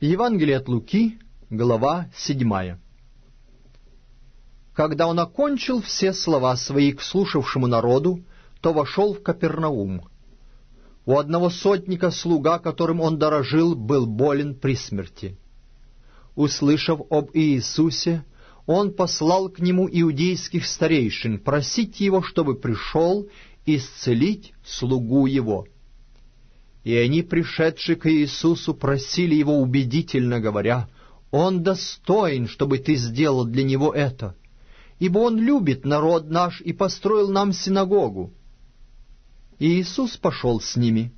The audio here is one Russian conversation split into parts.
Евангелие от Луки, глава 7. Когда он окончил все слова свои к слушавшему народу, то вошел в Капернаум. У одного сотника слуга, которым он дорожил, был болен при смерти. Услышав об Иисусе, он послал к нему иудейских старейшин просить его, чтобы пришел исцелить слугу его. И они, пришедшие к Иисусу, просили его убедительно, говоря, «Он достоин, чтобы ты сделал для него это, ибо он любит народ наш и построил нам синагогу». И Иисус пошел с ними.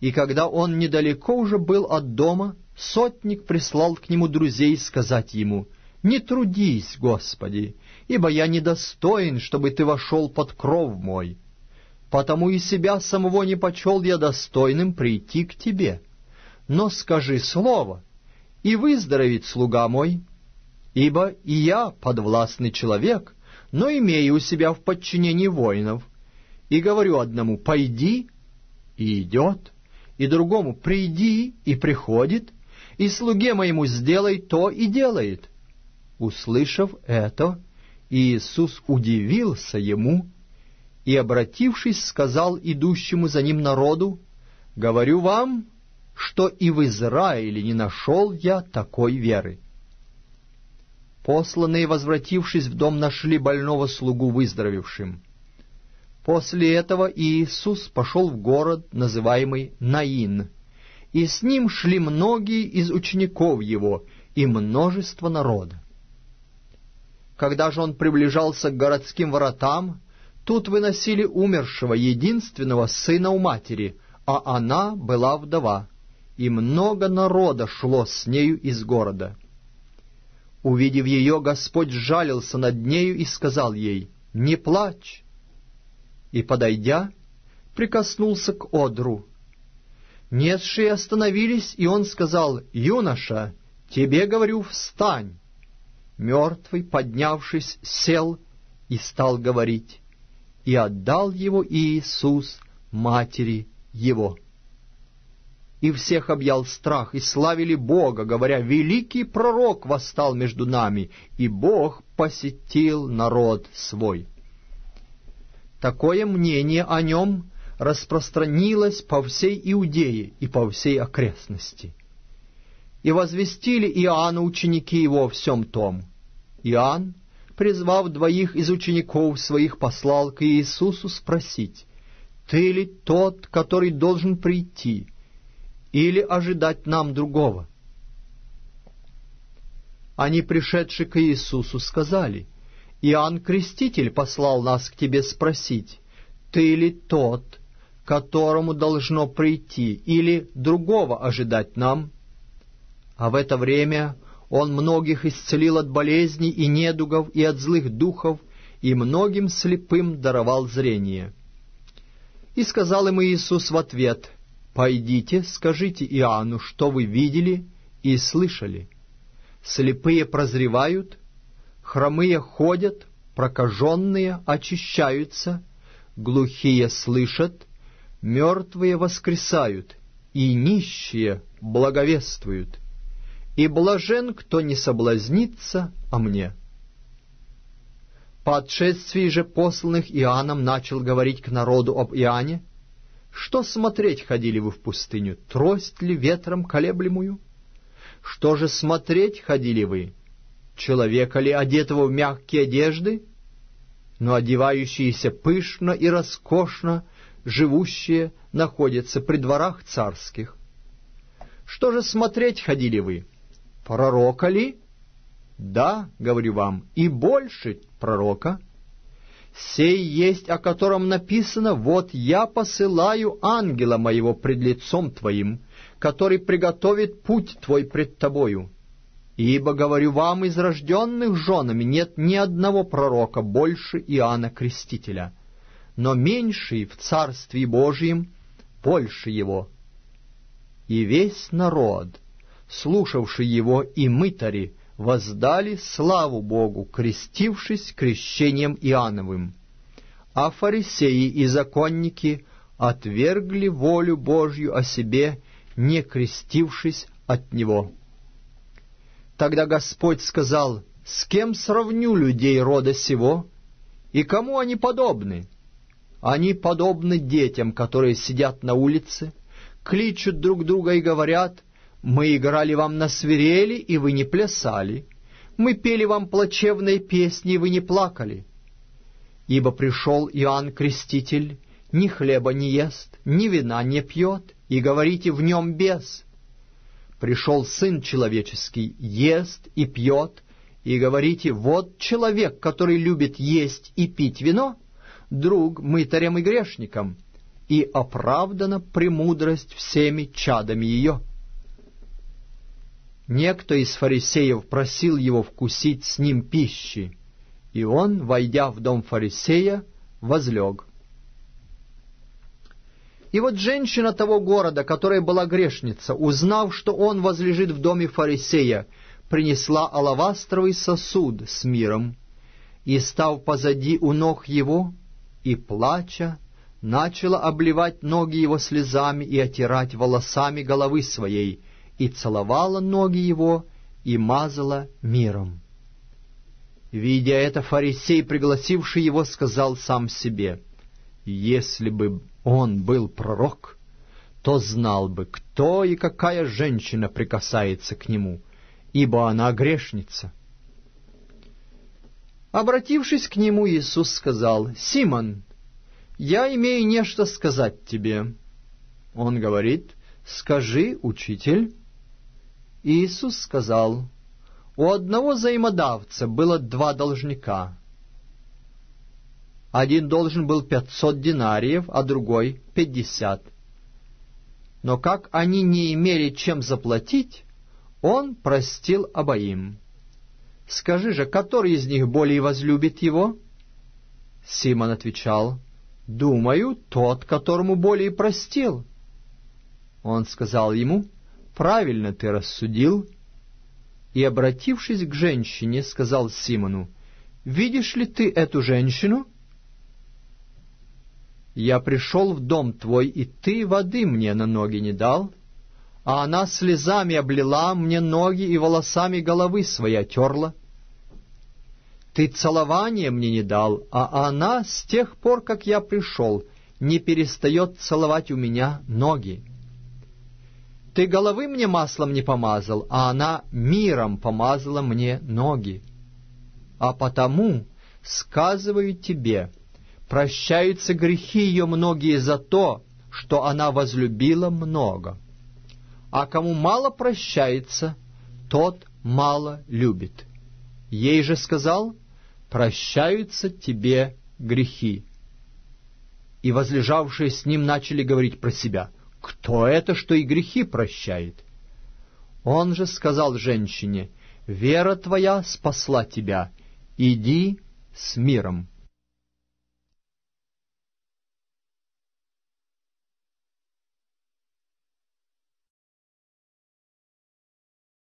И когда он недалеко уже был от дома, сотник прислал к нему друзей сказать ему, «Не трудись, Господи, ибо я недостоин, чтобы ты вошел под кров мой» потому и себя самого не почел я достойным прийти к тебе. Но скажи слово, и выздоровеет слуга мой, ибо и я подвластный человек, но имею у себя в подчинении воинов, и говорю одному «пойди», и идет, и другому «приди», и приходит, и слуге моему «сделай то» и делает. Услышав это, Иисус удивился ему и, обратившись, сказал идущему за ним народу, «Говорю вам, что и в Израиле не нашел я такой веры». Посланные, возвратившись в дом, нашли больного слугу выздоровевшим. После этого Иисус пошел в город, называемый Наин, и с ним шли многие из учеников его и множество народа. Когда же он приближался к городским воротам, Тут выносили умершего единственного сына у матери, а она была вдова, и много народа шло с нею из города. Увидев ее, Господь сжалился над нею и сказал ей, «Не плачь!» И, подойдя, прикоснулся к одру. Несшие остановились, и он сказал, «Юноша, тебе говорю, встань!» Мертвый, поднявшись, сел и стал говорить и отдал его Иисус матери его. И всех объял страх, и славили Бога, говоря, «Великий пророк восстал между нами, и Бог посетил народ свой». Такое мнение о нем распространилось по всей Иудее и по всей окрестности. И возвестили Иоанну ученики его о всем том. Иоанн, призвав двоих из учеников своих, послал к Иисусу спросить, «Ты ли тот, который должен прийти, или ожидать нам другого?» Они, пришедшие к Иисусу, сказали, «Иоанн Креститель послал нас к тебе спросить, ты ли тот, которому должно прийти, или другого ожидать нам?» А в это время он многих исцелил от болезней и недугов и от злых духов, и многим слепым даровал зрение. И сказал им Иисус в ответ, «Пойдите, скажите Иоанну, что вы видели и слышали. Слепые прозревают, хромые ходят, прокаженные очищаются, глухие слышат, мертвые воскресают, и нищие благовествуют» и блажен, кто не соблазнится о мне». По отшествии же посланных Иоанном начал говорить к народу об Иоанне, «Что смотреть ходили вы в пустыню? Трость ли ветром колеблемую? Что же смотреть ходили вы? Человека ли, одетого в мягкие одежды? Но одевающиеся пышно и роскошно, живущие, находятся при дворах царских. Что же смотреть ходили вы? Пророка ли? Да, говорю вам, и больше пророка. Сей есть, о котором написано, «Вот я посылаю ангела моего пред лицом твоим, который приготовит путь твой пред тобою». Ибо, говорю вам, из рожденных женами нет ни одного пророка больше Иоанна Крестителя, но меньший в Царстве Божьем больше его. И весь народ — слушавший его и мытари, воздали славу Богу, крестившись крещением Иоанновым. А фарисеи и законники отвергли волю Божью о себе, не крестившись, от него. Тогда Господь сказал, «С кем сравню людей рода сего, и кому они подобны?» Они подобны детям, которые сидят на улице, кличут друг друга и говорят, «Мы играли вам на свирели, и вы не плясали. Мы пели вам плачевные песни, и вы не плакали». Ибо пришел Иоанн Креститель, ни хлеба не ест, ни вина не пьет, и говорите в нем бес. Пришел Сын Человеческий, ест и пьет, и говорите, вот человек, который любит есть и пить вино, друг мытарям и грешникам, и оправдана премудрость всеми чадами ее. Некто из фарисеев просил его вкусить с ним пищи, и он, войдя в дом фарисея, возлег. И вот женщина того города, которая была грешница, узнав, что он возлежит в доме фарисея, принесла алавастровый сосуд с миром, и, став позади у ног его, и, плача, начала обливать ноги его слезами и отирать волосами головы своей, и целовала ноги его, и мазала миром. Видя это, фарисей, пригласивший его, сказал сам себе, «Если бы он был пророк, то знал бы, кто и какая женщина прикасается к нему, ибо она грешница». Обратившись к нему, Иисус сказал, «Симон, я имею нечто сказать тебе». Он говорит, «Скажи, учитель». Иисус сказал, «У одного взаимодавца было два должника. Один должен был пятьсот динариев, а другой — пятьдесят. Но как они не имели чем заплатить, он простил обоим. Скажи же, который из них более возлюбит его?» Симон отвечал, «Думаю, тот, которому более простил». Он сказал ему, «Правильно ты рассудил». И, обратившись к женщине, сказал Симону, «Видишь ли ты эту женщину?» «Я пришел в дом твой, и ты воды мне на ноги не дал, а она слезами облила мне ноги и волосами головы своей отерла. Ты целования мне не дал, а она с тех пор, как я пришел, не перестает целовать у меня ноги. Ты головы мне маслом не помазал, а она миром помазала мне ноги. А потому, сказываю тебе, прощаются грехи ее многие за то, что она возлюбила много а кому мало прощается, тот мало любит. Ей же сказал, прощаются тебе грехи. И возлежавшие с ним начали говорить про себя, кто это, что и грехи прощает? Он же сказал женщине, вера твоя спасла тебя, иди с миром.